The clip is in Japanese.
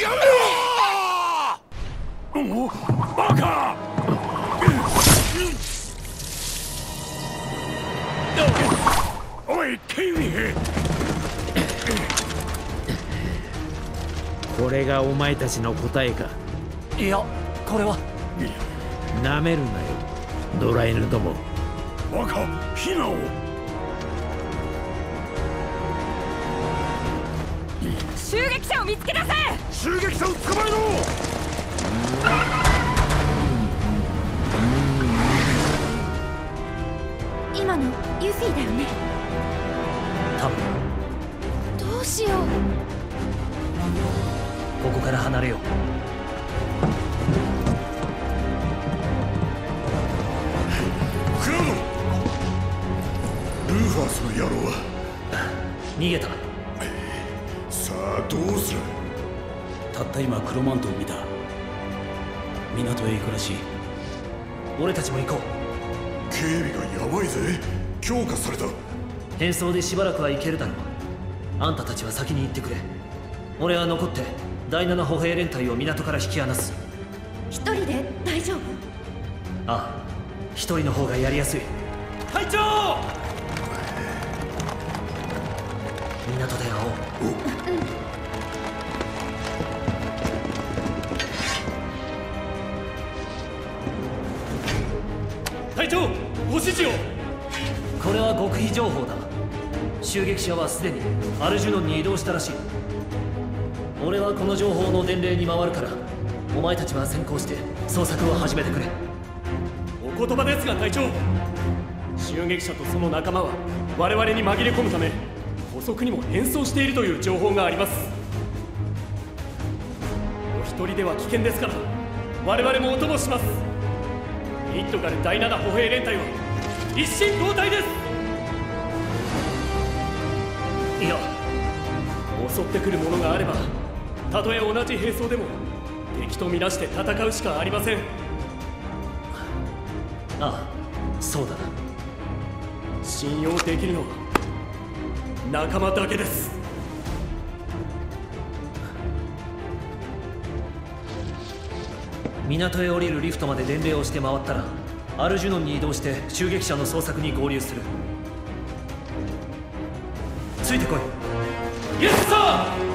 やめろバカ おい警備これがお前たちの答えか。いやこれは。なめるなよ。ドラ犬どもバカヒナを。を見つけ出せ！襲撃者を捕まえろ！今のユフィだよね？多分。どうしよう。ここから離れよう。クラウドルーファースの野郎は。逃げたどうする？たった今クロマントを見た。港へ行くらしい。俺たちも行こう。警備がやばいぜ。強化された。変装でしばらくは行けるだろう。あんたたちは先に行ってくれ。俺は残って第七歩兵連隊を港から引き離す。一人で大丈夫？ああ一人の方がやりやすい。隊長港で会おう隊長ご指示をこれは極秘情報だ襲撃者はすでにアルジュノンに移動したらしい俺はこの情報の伝令に回るからお前たちは先行して捜索を始めてくれお言葉ですが隊長襲撃者とその仲間は我々に紛れ込むため捕捉にも変装しているという情報があります。お一人では危険ですから我々もお供します。ミッドガル第7歩兵連隊は一心同体です。いや襲ってくるものがあればたとえ同じ兵装でも敵とみなして戦うしかありません。ああそうだな。信用できるのは仲間だけです。港へ降りるリフトまで伝令をして回ったらアルジュノンに移動して襲撃者の捜索に合流する。ついてこい。イエスサー